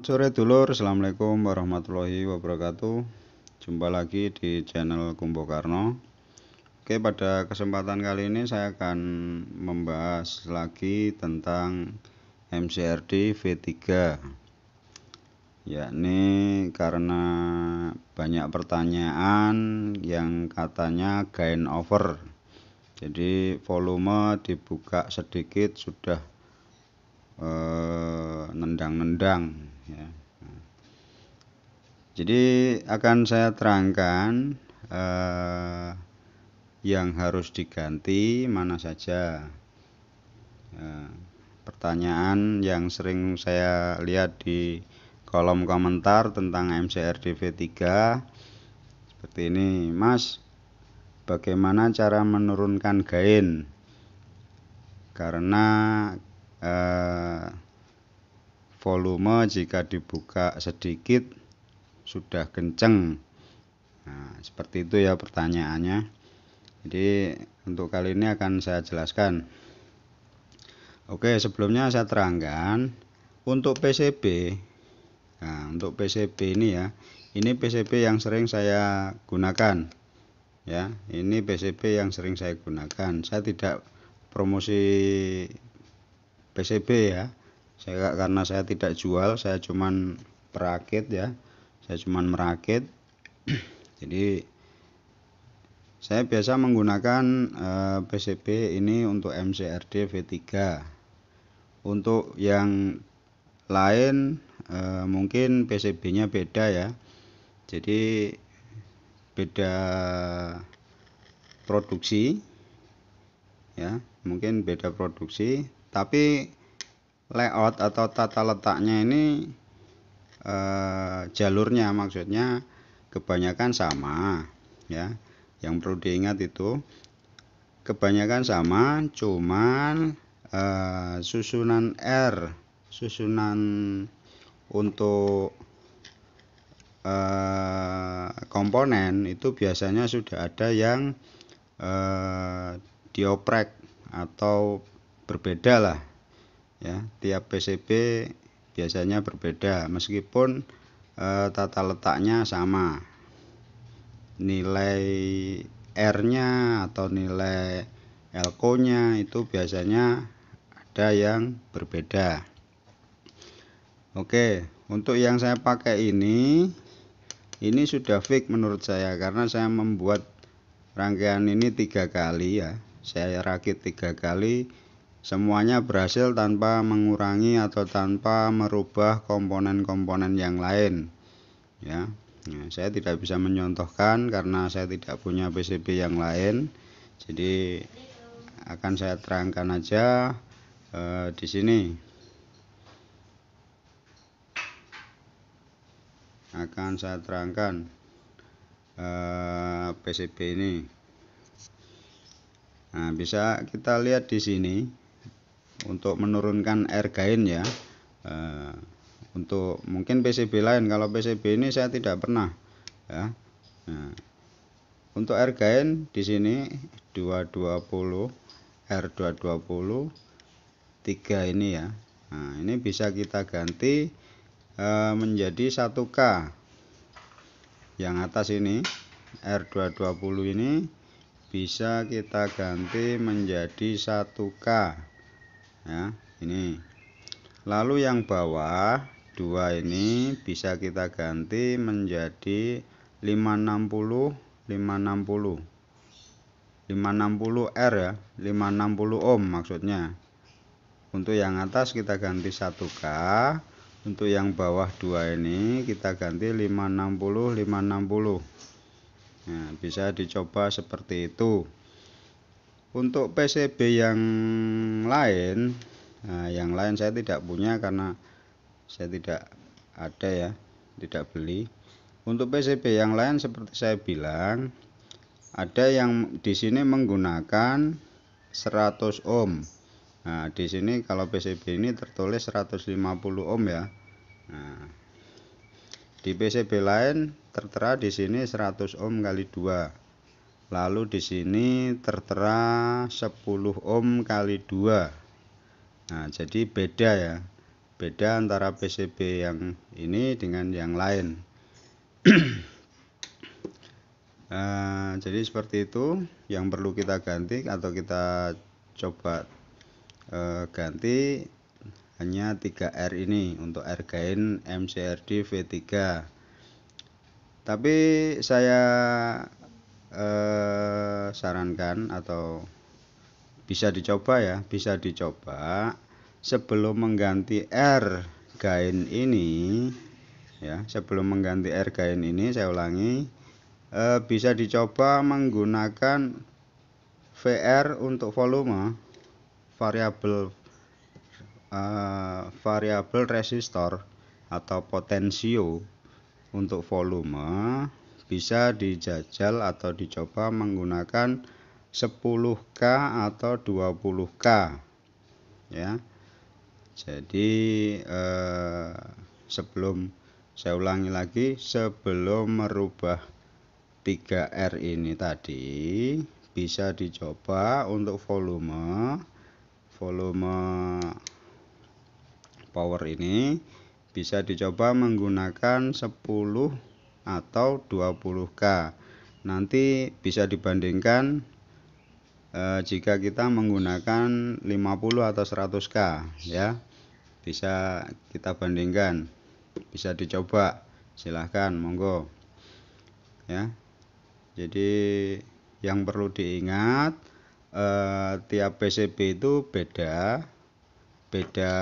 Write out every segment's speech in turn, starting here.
Selamat sore dulur, Assalamualaikum warahmatullahi wabarakatuh. Jumpa lagi di channel Kumbo Karno. Oke pada kesempatan kali ini saya akan membahas lagi tentang MCRD V3 yakni karena banyak pertanyaan yang katanya gain over. Jadi volume dibuka sedikit sudah eh, nendang-nendang ya. Jadi akan saya terangkan eh, yang harus diganti mana saja. Ya, pertanyaan yang sering saya lihat di kolom komentar tentang MCRD V3 seperti ini, Mas bagaimana cara menurunkan gain karena eh, volume jika dibuka sedikit sudah kenceng. Nah, seperti itu ya pertanyaannya. Jadi untuk kali ini akan saya jelaskan. Oke sebelumnya saya terangkan untuk PCB nah untuk PCB ini ya ini PCB yang sering saya gunakan ya. Ini PCB yang sering saya gunakan. Saya tidak promosi PCB ya saya karena saya tidak jual saya cuman perakit ya. Saya cuman merakit. Jadi saya biasa menggunakan eh, PCB ini untuk MCRD V3 untuk yang lain eh, mungkin PCB nya beda ya. Jadi beda produksi ya. Mungkin beda produksi tapi layout atau tata letaknya ini eh, jalurnya maksudnya kebanyakan sama ya. Yang perlu diingat itu kebanyakan sama cuman eh, susunan R susunan untuk Eh, komponen itu biasanya sudah ada yang dioprek atau berbeda lah ya tiap PCB biasanya berbeda. Meskipun eh, tata letaknya sama. Nilai R nya atau nilai elko nya itu biasanya ada yang berbeda. Oke untuk yang saya pakai ini ini sudah fix menurut saya. Karena saya membuat rangkaian ini tiga kali ya. Saya rakit tiga kali semuanya berhasil tanpa mengurangi atau tanpa merubah komponen-komponen yang lain. Ya nah, saya tidak bisa menyontohkan karena saya tidak punya PCB yang lain. Jadi akan saya terangkan aja eh, di sini. Akan saya terangkan eh, PCB ini. Nah bisa kita lihat di sini untuk menurunkan air gain ya. Eh, untuk mungkin PCB lain kalau PCB ini saya tidak pernah ya. Nah, untuk air gain di sini 220 R220 3 ini ya. Nah ini bisa kita ganti Eh, menjadi 1K yang atas ini R220 ini bisa kita ganti menjadi 1K ya ini. Lalu yang bawah dua ini bisa kita ganti menjadi 560 560 560 R ya 560 ohm maksudnya. Untuk yang atas kita ganti 1K untuk yang bawah dua ini kita ganti 560 560 nah, bisa dicoba seperti itu untuk PCB yang lain nah, yang lain saya tidak punya karena saya tidak ada ya tidak beli untuk PCB yang lain seperti saya bilang ada yang di sini menggunakan 100 ohm Nah, di sini kalau PCB ini tertulis 150 ohm ya. Nah, di PCB lain tertera di sini 100 ohm kali 2. Lalu di sini tertera 10 ohm kali 2. Nah, jadi beda ya. beda antara PCB yang ini dengan yang lain uh, jadi seperti itu yang perlu kita ganti atau kita coba uh, ganti hanya 3R ini untuk R gain MCRD V3 tapi saya eh, sarankan atau bisa dicoba ya bisa dicoba sebelum mengganti R gain ini ya sebelum mengganti R gain ini saya ulangi eh, bisa dicoba menggunakan VR untuk volume variabel uh, variabel resistor atau potensio untuk volume bisa dijajal atau dicoba menggunakan 10K atau 20K ya. Jadi eh, sebelum saya ulangi lagi sebelum merubah 3R ini tadi bisa dicoba untuk volume volume power ini bisa dicoba menggunakan 10 atau 20K nanti bisa dibandingkan eh, jika kita menggunakan 50 atau 100K ya. Bisa kita bandingkan bisa dicoba silahkan monggo. Ya. Jadi yang perlu diingat eh, tiap PCB itu beda beda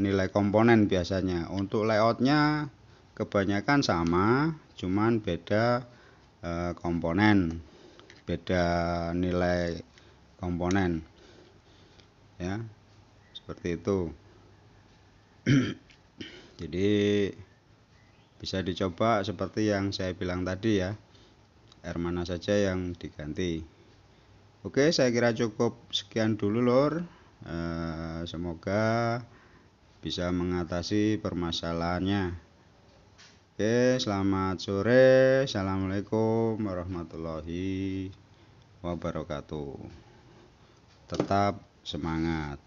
nilai komponen biasanya. Untuk layoutnya kebanyakan sama cuman beda eh, komponen beda nilai komponen. Ya seperti itu. Jadi bisa dicoba seperti yang saya bilang tadi ya. R mana saja yang diganti. Oke saya kira cukup sekian dulu lor Eh, semoga bisa mengatasi permasalahannya oke selamat sore. Assalamualaikum warahmatullahi wabarakatuh. Tetap semangat